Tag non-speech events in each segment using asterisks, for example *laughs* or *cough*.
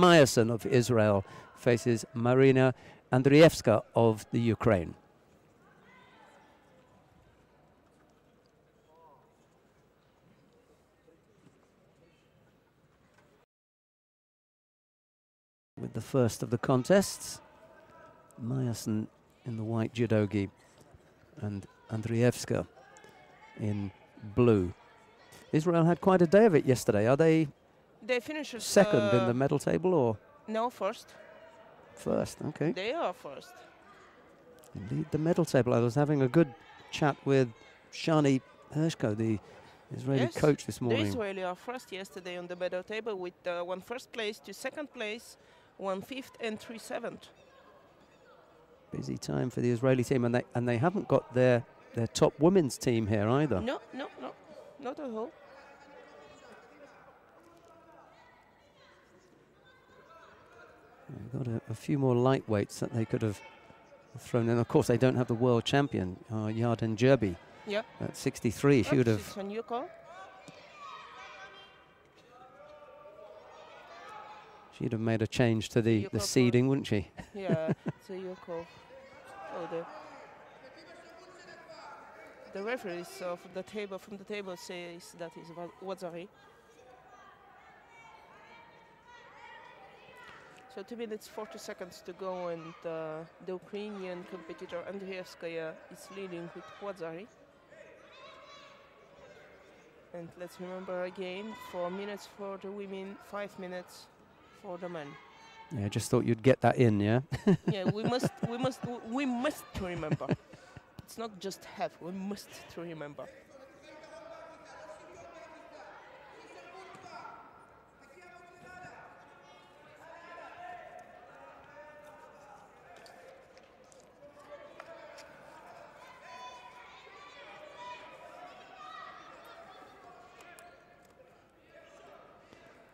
Mayersohn of Israel faces Maryna Andrievska of the Ukraine. With the first of the contests, Mayersohn in the white judogi and Andrievska in blue. Israel had quite a day of it yesterday. Are they They finished second uh, in the medal table or No, first. first? Okay. They are first. Lead the medal table. I was having a good chat with Shani Hershko, the Israeli Yes, coach this morning. The. Israeli are first yesterday on the medal table with uh, one first place to second place, one fifth and three seventh. Busy time for the Israeli team, and they and they haven't got their their top women's team here either. No, no, no, not at all. They've got a, a few more lightweights that they could have thrown in. Of course, they don't have the world champion, uh, Yarden Jerby. Yeah. At 63, she would have It's on call. she'd have made a change to the, the seeding, wouldn't she? Yeah, *laughs* your call. Oh, the the referees of the table from the table says that is Wa- Waza-ari. So two minutes forty seconds to go, and uh, the Ukrainian competitor Andrievskaya is leading with Waza-ari. And let's remember again: four minutes for the women, five minutes for the men. Yeah, I just thought you'd get that in, yeah? *laughs* yeah, we must, we must, w- we must to remember. *laughs* it's not just have, we must to remember.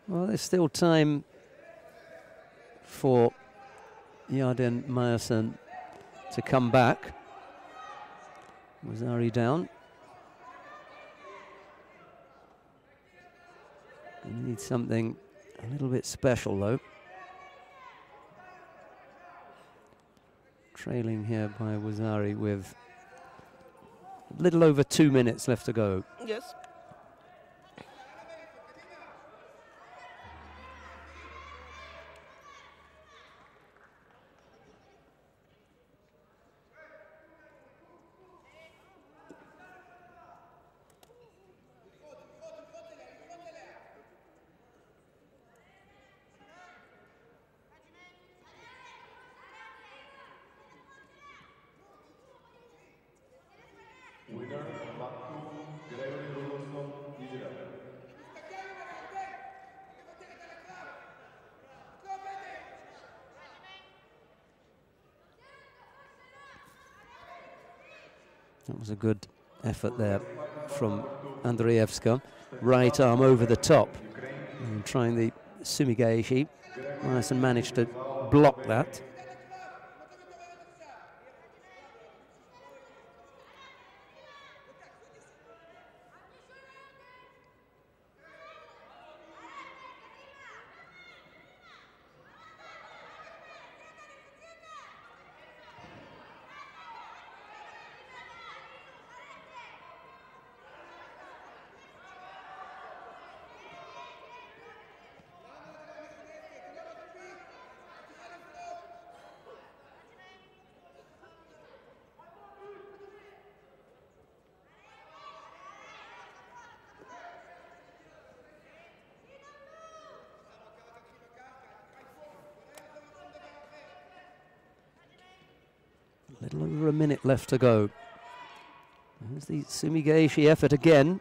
Well, there's still time for Yarden Mayersohn to come back. Waza-ari down. Gonna need something a little bit special though. Trailing here by Waza-ari with a little over two minutes left to go. Yes. That was a good effort there from Andrievska. Right arm over the top. And trying the Sumi-gaeshi. Mayersohn managed to block that. A little over a minute left to go. There's the Sumi-gaeshi effort again.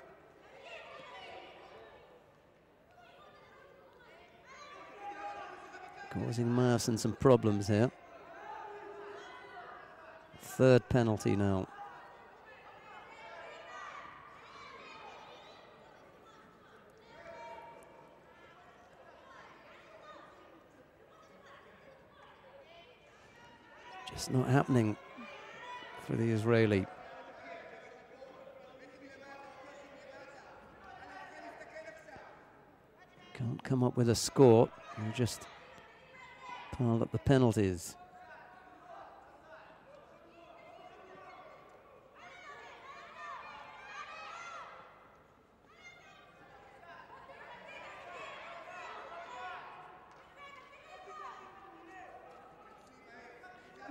Causing Mayersohn some problems here. Third penalty now. Just not happening for the Israeli. Can't come up with a score. Just piled up the penalties.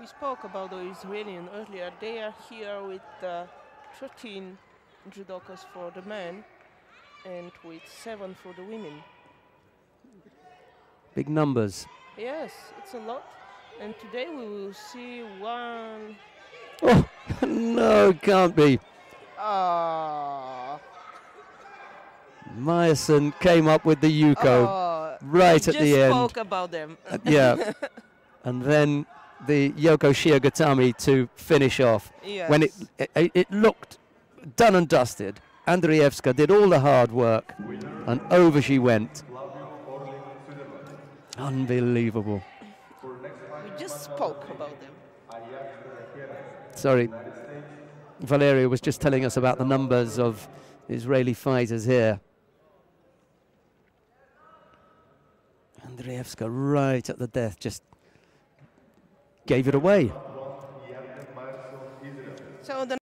We spoke about the Israelian earlier. They are here with uh, 13 judokas for the men and with seven for the women. Big numbers. Yes, it's a lot. And today we will see one. Oh, *laughs* no, can't be. Ah, Mayersohn came up with the Yuko oh, right at the just end. spoke about them. Uh, yeah. *laughs* and then the Yoko-shiho-gatame to finish off. yes. When it, it it looked done and dusted, Andrievska did all the hard work and over she went. Unbelievable. we just spoke about them. Sorry. Valeria was just telling us about the numbers of Israeli fighters here. Andrievska right at the death just gave it away. So the